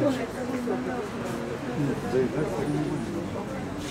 Thank you.